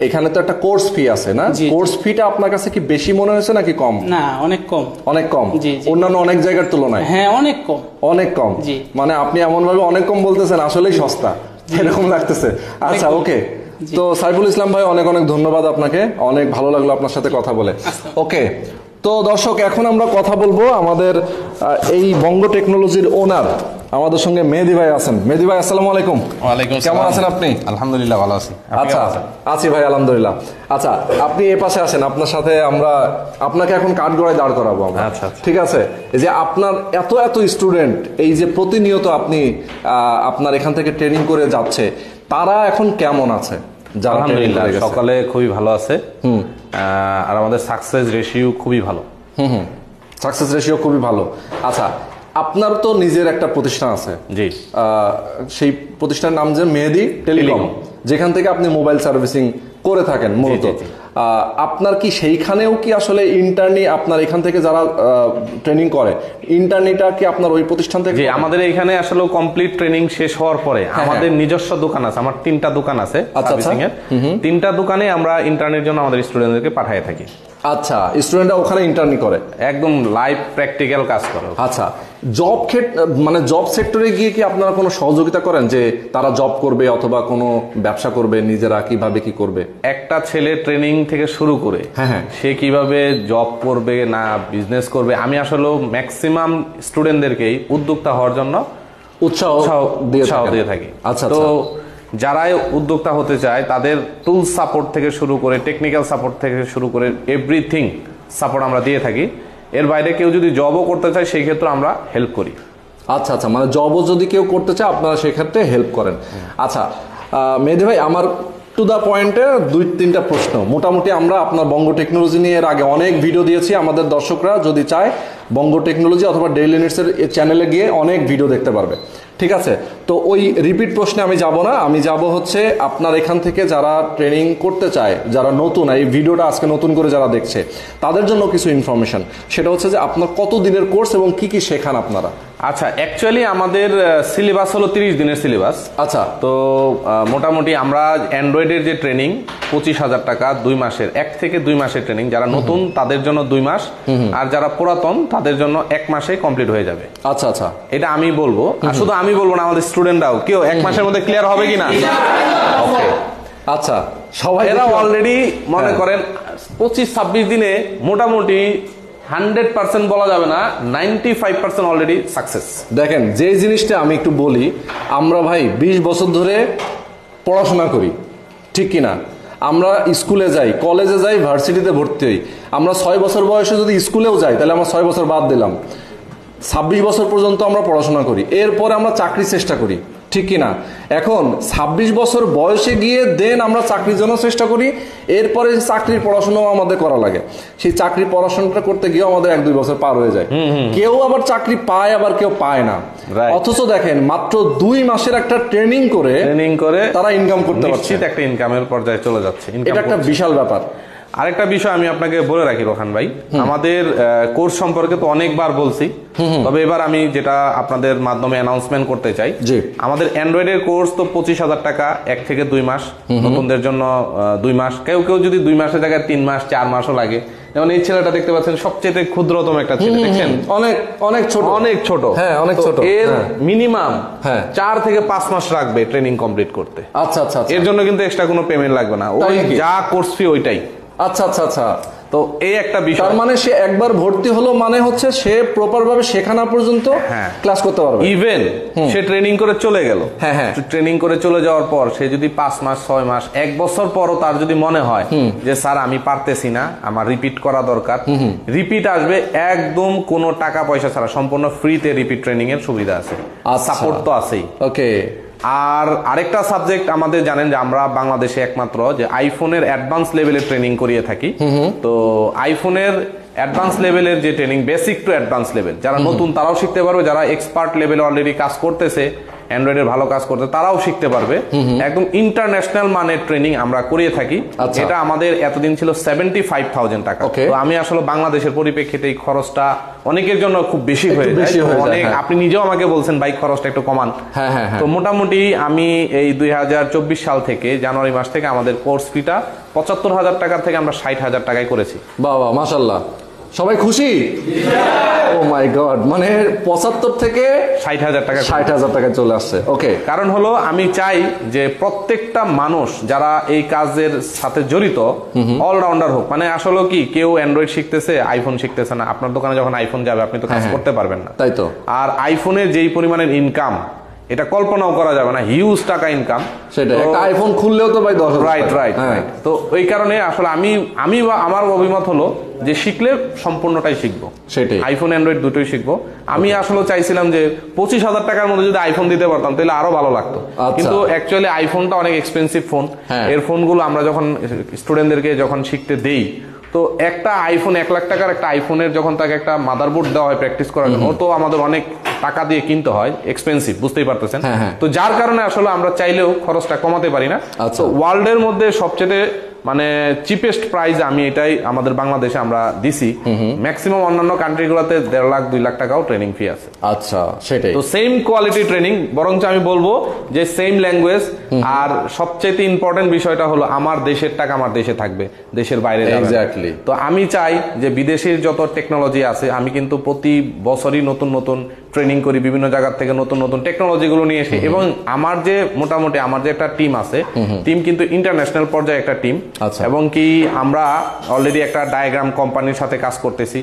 এখানে তো একটা কোর্স ফি আছে না? কোর্স ফিটা আপনার কাছে কি বেশি মনে হয়েছে নাকি কম? না অনেক কম। অনেক কম। অন্যান্য অনেক জায়গার তুলনায়? হ্যাঁ অনেক কম। অনেক কম? মানে আপনি এমন ভাবে অনেক কম বলতেছেন আসলেই সস্তা। এরকম লাগতেছে। আচ্ছা ওকে তো সাইফুল ইসলাম ভাই অনেক অনেক ধন্যবাদ আপনাকে। অনেক ভালো লাগল আপনার সাথে কথা বলে। ওকে তো দর্শক এখন আমরা কথা বলব আমাদের এই বঙ্গ টেকনোলজির ওনার আমাদের সঙ্গে মেহেদি ভাই আছেন। মেহেদি ভাই আসসালামু আলাইকুম। ওয়ালাইকুম কেমন আছেন আপনি? আলহামদুলিল্লাহ ভালো আছি। আচ্ছা আছি ভাই আলহামদুলিল্লাহ। আচ্ছা আপনি এ পাশে আসেন আপনার সাথে আমরা আপনাকে এখন কাঠগড়ায় দাঁড় করাবো আমরা। আচ্ছা, আচ্ছা। ঠিক আছে? এই যে আপনার এত এত স্টুডেন্ট এই যে প্রতিনিয়ত আপনি আহ, আপনার এখান থেকে ট্রেনিং করে যাচ্ছে তারা এখন কেমন আছে? আলহামদুলিল্লাহ সকালে খুবই ভালো আছে। আর আমাদের সাকসেস রেশিও খুবই ভালো। হুম হুম। সাকসেস রেশিও খুবই ভালো। আচ্ছা আপনার তো নিজের একটা প্রতিষ্ঠান আছে। জি। সেই প্রতিষ্ঠানের নাম যে মেহেদি টেলিকম। যেখান থেকে আপনি মোবাইল সার্ভিসিং করে থাকেন মূলত। আপনার কি সেইখানেও কি আসলে ইন্টারনি আপনার এখান থেকে যারা ট্রেনিং করে ইন্টারনিটা কি আপনার ওই প্রতিষ্ঠান থেকে আমাদের এখানে আসলে কমপ্লিট ট্রেনিং শেষ হওয়ার পরে আমাদের নিজস্ব দোকান আছে আমার তিনটা দোকান আছে আচ্ছা, তিনটা দোকানে আমরা ইন্টারনের জন্য আমাদের স্টুডেন্টদেরকে পাঠিয়ে থাকি। আচ্ছা স্টুডেন্টরা ওখানে ইন্টারনি করে। একদম লাইভ প্র্যাকটিক্যাল কাজ করে আচ্ছা জব মানে জব সেক্টরে গিয়ে কি আপনারা কোনো সহযোগিতা করেন যে তারা জব করবে অথবা কোনো ব্যবসা করবে নিজেরা কীভাবে কি করবে? একটা ছেলে ট্রেনিং থেকে শুরু করে হ্যাঁ, হ্যাঁ। সে কীভাবে জব করবে না বিজনেস করবে আমি আসলে ম্যাক্সিমাম স্টুডেন্টদেরকেই উদ্যোক্তা হওয়ার জন্য উৎসাহ উৎসাহ দিয়ে থাকি। আচ্ছা তো আচ্ছা। যারাই উদ্যোক্তা হতে চায়, তাদের টুল সাপোর্ট থেকে শুরু করে টেকনিক্যাল সাপোর্ট থেকে শুরু করে এভরিথিং সাপোর্ট আমরা দিয়ে থাকি। এর বাইরে কেউ যদি জবও করতে চায়, সেই ক্ষেত্রে আমরা হেল্প করি। আচ্ছা আচ্ছা মানে জবও যদি কেউ করতে চায়, আপনারা সেক্ষেত্রে হেল্প করেন। আচ্ছা মেহেদি ভাই, আমার টু দা পয়েন্টে দুই, তিনটা প্রশ্ন। মোটামুটি আমরা আপনার বঙ্গ টেকনোলজি নিয়ে এর আগে অনেক ভিডিও দিয়েছি। আমাদের দর্শকরা যদি চায় বঙ্গ টেকনোলজি অথবা ডেইলি নিটসের চ্যানেলে গিয়ে অনেক ভিডিও দেখতে পারবে। ঠিক আছে? তো ওই রিপিট প্রশ্নে আমি যাব না। আমি যাব হচ্ছে আপনার এখান থেকে যারা ট্রেনিং করতে চায় যারা নতুন এই ভিডিওটা আজকে নতুন করে যারা দেখছে তাদের জন্য কিছু ইনফরমেশন সেটা হচ্ছে যে আপনার কত দিনের কোর্স এবং কি কি শেখান আপনারা? আচ্ছা অ্যাকচুয়ালি আমাদের সিলেবাস হলো তিরিশ দিনের সিলেবাস আচ্ছা। তো মোটামুটি আমরা অ্যান্ড্রয়েডের যে ট্রেনিং পঁচিশ হাজার টাকা দুই মাসের এক থেকে দুই মাসের ট্রেনিং যারা নতুন তাদের জন্য দুই মাস। আর যারা পুরাতন তাদের জন্য এক মাসে কমপ্লিট হয়ে যাবে। আচ্ছা আচ্ছা। এটা আমি বলব। আর শুধু আমি বলব না আমাদের স্টুডেন্টরাও কেউ এক মাসের মধ্যে ক্লিয়ার হবে কিনা? ওকে আচ্ছা সবাই এরা অলরেডি মনে হ্যাঁ। করেন পঁচিশ ছাব্বিশ দিনে মোটামুটি হান্ড্রেড পার্সেন্ট বলা যাবে না ninety five percent already success দেখেন যে জিনিসটা আমি একটু বলি আমরা ভাই বিশ বছর ধরে পড়াশোনা করি ঠিক কিনা? আমরা স্কুলে যাই, কলেজে যাই, ভার্সিটিতে ভর্তি হই। আমরা ছয় বছর বয়সে যদি স্কুলেও যাই, তাহলে আমরা ছয় বছর বাদ দিলাম। ছাব্বিশ বছর পর্যন্ত আমরা পড়াশোনা করি। এরপরে আমরা চাকরির চেষ্টা করি। ঠিক কিনা? এখন ছাব্বিশ বছর বয়সে গিয়ে দেন আমরা চাকরির জন্য চেষ্টা করি এরপরে চাকরির পড়াশোনাও আমাদের করা লাগে। সেই চাকরির পড়াশোনাটা করতে গিয়েও আমাদের এক দুই বছর পার হয়ে যায়। কেউ আবার চাকরি পায় আবার কেউ পায় না। অথচ দেখেন মাত্র দুই মাসের একটা ট্রেনিং করে ট্রেনিং করে তারা ইনকাম করতে পারছে। একটা ইনকামের পর্যায়ে চলে যাচ্ছে এটা একটা বিশাল ব্যাপার। আরেকটা বিষয় আমি আপনাকে বলে রাখি রোহান ভাই। আমাদের কোর্স সম্পর্কে তো অনেকবার বলছি। তবে এবার আমি যেটা আপনাদের মাধ্যমে অ্যানাউন্সমেন্ট করতে চাই। আমাদের অ্যান্ড্রয়েডের কোর্স তো পঁচিশ হাজার টাকা এক থেকে দুই মাস। নতুনদের জন্য দুই মাস। কেউ কেউ যদি দুই মাসের জায়গায় তিন মাস চার মাসও লাগে। যেমন এই ছেলেটা দেখতে পাচ্ছেন সবচেয়ে ক্ষুদ্রতম একটা ছেলে। দেখছেন? অনেক অনেক ছোট। অনেক ছোট। হ্যাঁ অনেক ছোট। এর হ্যাঁ। মিনিমাম হ্যাঁ। চার থেকে পাঁচ মাস রাখবে ট্রেনিং কমপ্লিট করতে। আচ্ছা আচ্ছা আচ্ছা। এর জন্য কিন্তু এক্সট্রা কোনো পেমেন্ট লাগবে না। ওই যা কোর্স ফি ওইটাই। আচ্ছা আচ্ছা আচ্ছা। তো এই একটা বিষয়। তার মানে সে একবার ভর্তি হলো মানে হচ্ছে সে প্রপার ভাবে শেখানো পর্যন্ত হ্যাঁ। ক্লাস করতে পারবে। ইভেন সে ট্রেনিং করে চলে গেল। হ্যাঁ, হ্যাঁ। ট্রেনিং করে চলে যাওয়ার পর সে যদি পাঁচ মাস ছয় মাস এক বছর পরও তার যদি মনে হয় যে স্যার আমি পারতেছি না আমার রিপিট করা দরকার। রিপিট আসবে একদম কোনো টাকা পয়সা ছাড়া সম্পূর্ণ ফ্রিতে রিপিট ট্রেনিং এর সুবিধা আছে। আর সাপোর্ট তো আছেই। ওকে আর আরেকটা সাবজেক্ট আমাদের জানেন যে আমরা বাংলাদেশে একমাত্র যে আইফোনের অ্যাডভান্স লেভেলের ট্রেনিং করিয়ে থাকি। তো আইফোনের অ্যাডভান্স লেভেলের যে training basic to advance level যারা নতুন তারাও শিখতে পারবে যারা এক্সপার্ট লেভেলে অলরেডি কাজ করতেছে অ্যান্ড্রয়েডের ভালো কাজ করতে তারাও শিখতে পারবে। একদম ইন্টারন্যাশনাল মানের ট্রেনিং আমরা করিয়ে থাকি। আচ্ছা। এটা আমাদের এতদিন ছিল সেভেন্টি ফাইভ থাউজেন্ড টাকা। তো আমি আসলে বাংলাদেশের পরিপ্রেক্ষিতে এই খরচটা অনেকের জন্য খুব বেশি হয়ে যায়। অনেক হ্যাঁ। আপনি নিজেও আমাকে বলছেন বাইক খরচটা একটু কমান। হ্যাঁ, হ্যাঁ। তো মোটামুটি আমি এই দুই হাজার চব্বিশ সাল থেকে জানুয়ারি মাস থেকে আমাদের কোর্স ফিটা পঁচাত্তর হাজার টাকা থেকে আমরা ষাট হাজার টাকায় করেছি। বাবা মাশাল্লাহ সবাই খুশি? ও মাই গড মানে পঁচাত্তর থেকে ষাট হাজার টাকা ষাট হাজার টাকা চলে আসছে। ওকে কারণ হলো আমি চাই যে প্রত্যেকটা মানুষ যারা এই কাজের সাথে জড়িত অলরাউন্ডার হোক মানে আসলে কি কেউ অ্যান্ড্রয়েড শিখতেছে আইফোন শিখতেছে না। আপনার দোকানে যখন আইফোন যাবে আপনি তো কাজ হ্যাঁ, হ্যাঁ। করতে পারবেন না। তাই তো। আর আইফোনের যেই পরিমাণের ইনকাম এটা কল্পনাও করা যাবে না হিউজ টাকা ইনকাম সেটা একটা আইফোন খুললেও তো ভাই দশ রাইট রাইট হ্যাঁ। তো ওই কারণে আসলে আমি আমি বা আমার অভিমত হলো যে শিখলে সম্পূর্ণটাই শিখব। সেটাই। আইফোন অ্যান্ড্রয়েড দুটোই শিখব। আমি আসলে চাইছিলাম যে পঁচিশ হাজার টাকার মধ্যে যদি আইফোন দিতে পারতাম তাহলে আরও ভালো লাগতো। আচ্ছা। কিন্তু অ্যাকচুয়ালি আইফোনটা অনেক এক্সপেন্সিভ ফোন হ্যাঁ। এর ফোনগুলো আমরা যখন স্টুডেন্টদেরকে যখন শিখতে দেই তো একটা আইফোন এক লাখ টাকার একটা আইফোনের যখন তাকে একটা মাদারবোর্ড দেওয়া হয় প্র্যাকটিস করার জন্য তো আমাদের অনেক টাকা দিয়ে কিনতে হয় এক্সপেন্সিভ বুঝতেই পারতেছেন। হ্যাঁ, হ্যাঁ। তো যার কারণে আসলে আমরা চাইলেও খরচটা কমাতে পারি না। ওয়ার্ল্ড তো ওয়ার্ল্ডের মধ্যে সবচেয়ে মানে চিপেস্ট প্রাইস আমি এটাই আমাদের বাংলাদেশে আমরা দিছি। ম্যাক্সিমাম অন্যান্য কান্ট্রিগুলোতে দেড় লাখ দুই লাখ টাকাও ট্রেনিং ফি আছে। আচ্ছা সেটাই। তো সেম কোয়ালিটি ট্রেনিং বরঞ্চ আমি বলব যে সেম ল্যাঙ্গুয়েজ আর সবচেয়ে ইম্পর্টেন্ট বিষয়টা হলো আমার দেশের টাকা আমার দেশে থাকবে দেশের বাইরে। Exactly. তো আমি চাই যে বিদেশের যত টেকনোলজি আছে আমি কিন্তু প্রতি বছরই নতুন নতুন ট্রেনিং করি বিভিন্ন জায়গা থেকে নতুন নতুন টেকনোলজি গুলো নিয়ে এসে এবং আমার যে মোটামুটি আমার যে একটা টিম আছে টিম কিন্তু ইন্টারন্যাশনাল পর্যায়ে একটা টিম আচ্ছা। এবং কি আমরা অলরেডি একটা ডায়াগ্রাম কোম্পানির সাথে কাজ করতেছি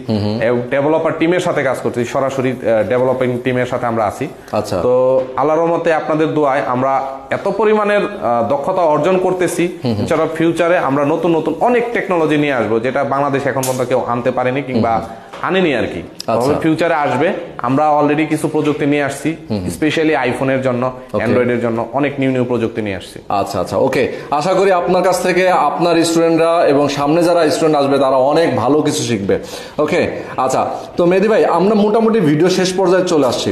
ডেভেলপার টিমের সাথে কাজ করতেছি সরাসরি ডেভেলপিং টিমের সাথে আমরা আছি। আচ্ছা। তো আল্লাহর রহমতে আপনাদের দোয়ায় আমরা এত পরিমাণের দক্ষতা অর্জন করতেছি এছাড়া ফিউচারে আমরা নতুন নতুন অনেক টেকনোলজি নিয়ে আসব যেটা বাংলাদেশ এখন পর্যন্ত কেউ আনতে পারেনি কিংবা আনেনি আর কি। আচ্ছা। ফিউচারে আসবে। আমরা অলরেডি কিছু প্রযুক্তি নিয়ে আসছি স্পেশালি আইফোনের জন্য অ্যান্ড্রয়েডের জন্য অনেক নিউ নিউ প্রযুক্তি নিয়ে আসছি। আচ্ছা আচ্ছা ওকে আশা করি আপনার কাছ থেকে আপনার স্টুডেন্টরা এবং সামনে যারা স্টুডেন্ট আসবে তারা অনেক ভালো কিছু শিখবে। ওকে আচ্ছা তো মেহেদি ভাই আমরা মোটামুটি ভিডিও শেষ পর্যায়ে চলে আসছি।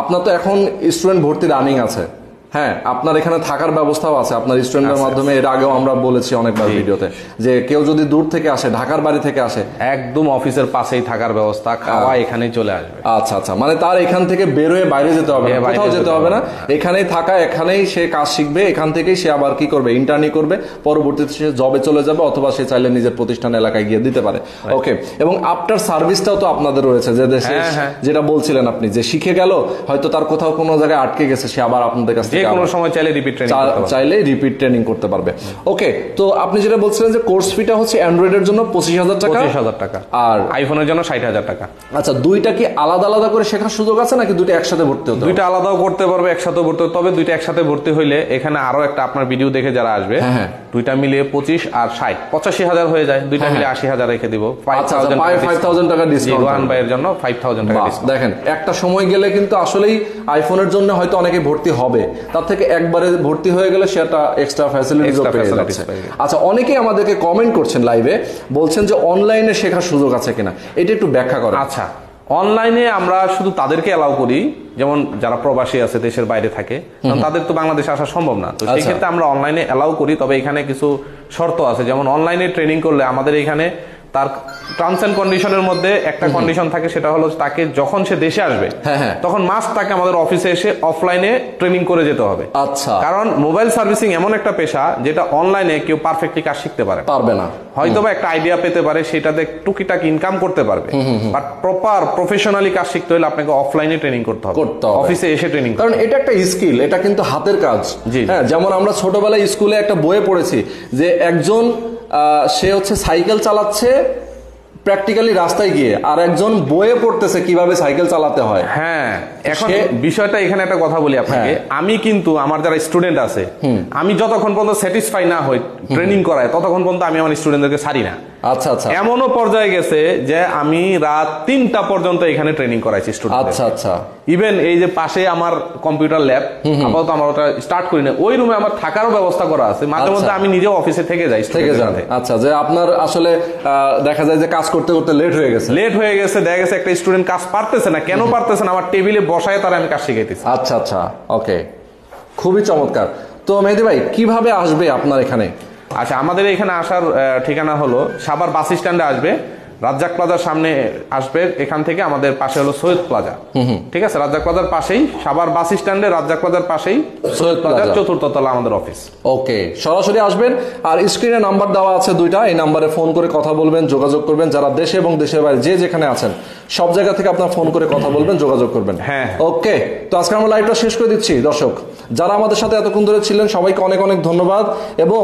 আপনার তো এখন স্টুডেন্ট ভর্তি রানিং আছে। হ্যাঁ আপনার এখানে থাকার ব্যবস্থাও আছে। আপনার স্টুডেন্টের মাধ্যমে এর আগেও আমরা বলেছি অনেকবার ভিডিওতে যে কেউ যদি দূর থেকে আসে ঢাকার বাড়ি থেকে আসে একদম অফিসের পাশেই থাকার ব্যবস্থা খাওয়া এখানেই চলে আসবে। আচ্ছা আচ্ছা। মানে তার এখান থেকে বের হয়ে বাইরে যেতে হবে হ্যাঁ, কোথাও যেতে হবে না। এখানেই থাকা এখানেই সে কাজ শিখবে এখান থেকেই সে আবার কি করবে ইন্টার্নি করবে পরবর্তীতে সে জবে চলে যাবে অথবা সে চাইলে নিজের প্রতিষ্ঠান এলাকায় গিয়ে দিতে পারে। ওকে এবং আফটার সার্ভিসটাও তো আপনাদের রয়েছে যে দেশে হ্যাঁ, হ্যাঁ। যেটা বলছিলেন আপনি যে শিখে গেল হয়তো তার কোথাও কোনো জায়গায় আটকে গেছে সে আবার আপনাদের কাছ যে কোনো সময় চাইলে রিপিট ট্রেনিং চাইলে রিপিট ট্রেনিং করতে পারবে। ওকে তো আপনি যেটা বলছিলেন যে কোর্স ফিটা হচ্ছে অ্যান্ড্রয়েডের জন্য পঁচিশ হাজার টাকা। পঁচিশ হাজার টাকা। আর আইফোনের জন্য ষাট হাজার টাকা। আচ্ছা দুইটা কি আলাদা আলাদা করে শেখার সুযোগ আছে নাকি দুইটা একসাথে ভর্তি হতে হবে? দুইটা আলাদাও করতে পারবে একসাথে ভর্তি তবে দুইটা একসাথে ভর্তি হইলে এখানে আরও একটা আপনার ভিডিও দেখে যারা আসবে হ্যাঁ, হ্যাঁ। দুইটা মিলিয়ে পঁচিশ আর ষাট। পঁচাশি হাজার হয়ে যায় দুইটা হ্যাঁ, মিলে। আশি হাজার রেখে দিব। ফাইভ আচ্ছা, আচ্ছা, five- 5,000 টাকা রোহান হবে। ভাইয়ের জন্য ফাইভ থাউজেন্ড টাকা দেখেন একটা সময় গেলে কিন্তু আসলেই আইফোনের জন্য হয়তো অনেকে ভর্তি হবে। তার থেকে একবারে ভর্তি হয়ে গেলে সেটা এক্সট্রা ফ্যাসিলিটিস পেয়ে যাচ্ছে। আচ্ছা অনেকেই আমাদেরকে কমেন্ট করছেন লাইভে বলছেন যে অনলাইনে শেখার সুযোগ আছে কিনা। এটা একটু ব্যাখ্যা করেন। আচ্ছা অনলাইনে আমরা শুধু তাদেরকে অ্যালাউ করি যেমন যারা প্রবাসী আছে দেশের বাইরে থাকে তাদের তো বাংলাদেশে আসা সম্ভব না। তো সেই আচ্ছা। ক্ষেত্রে আমরা অনলাইনে অ্যালাউ করি তবে এখানে কিছু শর্ত আছে। যেমন অনলাইনে ট্রেনিং করলে আমাদের এখানে তার টার্মস এন্ড কন্ডিশনের মধ্যে একটা কন্ডিশন থাকে সেটা হলো তাকে যখন সে দেশে আসবে হ্যাঁ, হ্যাঁ। তখন মাস্ট তাকে আমাদের অফিসে এসে অফলাইনে ট্রেনিং করে যেতে হবে। আচ্ছা। কারণ মোবাইল সার্ভিসিং এমন একটা পেশা যেটা অনলাইনে কেউ পারফেক্টলি কাজ শিখতে পারে পারবে না। হয়তো বা একটা আইডিয়া পেতে পারে সেটাতে টুকিটাক ইনকাম করতে পারবে। বাট প্রপার প্রফেশনালি কাজ শিখতে হলে আপনাকে অফলাইনে ট্রেনিং করতে হবে। করতে হবে। অফিসে এসে ট্রেনিং কারণ এটা একটা স্কিল এটা কিন্তু হাতের কাজ। জি। হ্যাঁ যেমন আমরা ছোটবেলায় স্কুলে একটা বইয়ে পড়েছি যে একজন সে হচ্ছে সাইকেল চালাচ্ছে প্র্যাকটিক্যালি রাস্তায় গিয়ে আর একজন বইয়ে পড়তেছে কীভাবে সাইকেল চালাতে হয়। হ্যাঁ এখন বিষয়টা এখানে একটা কথা বলি আপনাকে। হ্যাঁ। আমি কিন্তু আমার যারা স্টুডেন্ট আছে আমি যতক্ষণ পর্যন্ত স্যাটিসফাই না হই ট্রেনিং করায় ততক্ষণ পর্যন্ত আমি আমার স্টুডেন্টদেরকে ছাড়ি না। আচ্ছা আচ্ছা। এমনও পর্যায়ে গেছে যে আমি রাত তিনটা পর্যন্ত এখানে ট্রেনিং করাইছি স্টুডেন্ট আচ্ছা আচ্ছা। ইভেন এই যে পাশে আমার কম্পিউটার ল্যাব আপাতত আমার ওটা স্টার্ট করি না। ওই রুমে আমার থাকারও ব্যবস্থা করা আছে। মাঝে আচ্ছা। মধ্যে আমি নিজেও অফিসে থেকে যাই থেকে যান। আচ্ছা যে আপনার আসলে দেখা যায় যে কাজ করতে করতে লেট হয়ে গেছে। লেট হয়ে গেছে দেখা গেছে একটা স্টুডেন্ট কাজ পারতেছে না। কেন পারতেছে না? আমার টেবিলে বসায় তারা আমি কাজ শিখাইতেছি। আচ্ছা আচ্ছা ওকে খুবই চমৎকার। তো মেহেদি ভাই কীভাবে আসবে আপনার এখানে? আচ্ছা আমাদের এখানে আসার ঠিকানা হলো সাবার বাস স্ট্যান্ডে আসবে। রাজ্জাক প্লাজার সামনে আসবে এখান থেকে আমাদের পাশে হলো সৈয়দ প্লাজা। ঠিক আছে? রাজ্জাক প্লাজার পাশেই সাবার বাস স্ট্যান্ডে রাজ্জাক প্লাজার পাশেই সৈয়দ প্লাজার চতুর্থ তলা আমাদের অফিস। ওকে সরাসরি আসবেন আর স্ক্রিনে নাম্বার দেওয়া আছে দুইটা এই নাম্বারে ফোন করে কথা বলবেন যোগাযোগ করবেন যারা দেশে এবং দেশের বাইরে যে যেখানে আছেন সব জায়গা থেকে আপনার ফোন করে কথা বলবেন যোগাযোগ করবেন। হ্যাঁ। ওকে তো আজকে আমরা লাইভটা শেষ করে দিচ্ছি দর্শক। যারা আমাদের সাথে এতক্ষণ ধরে ছিলেন সবাইকে অনেক অনেক ধন্যবাদ এবং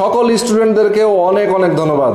সকল স্টুডেন্টদেরকেও অনেক অনেক ধন্যবাদ।